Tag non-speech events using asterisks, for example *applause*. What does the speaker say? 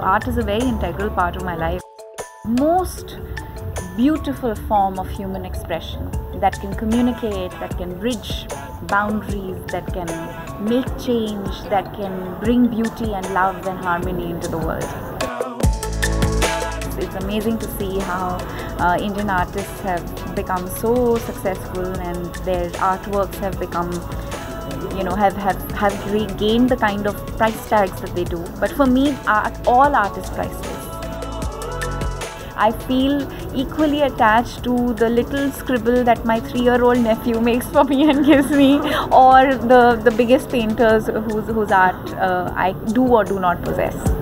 Art is a very integral part of my life. Most beautiful form of human expression that can communicate, that can bridge boundaries, that can make change, that can bring beauty and love and harmony into the world. It's amazing to see how uh, Indian artists have become so successful and their artworks have become you know have have have regained the kind of price tags that they do. But for me art, all art is priceless i feel equally attached to the little scribble that my 3 year old nephew makes for me *laughs* and gives me or the the biggest painters whose whose art uh, i do or do not possess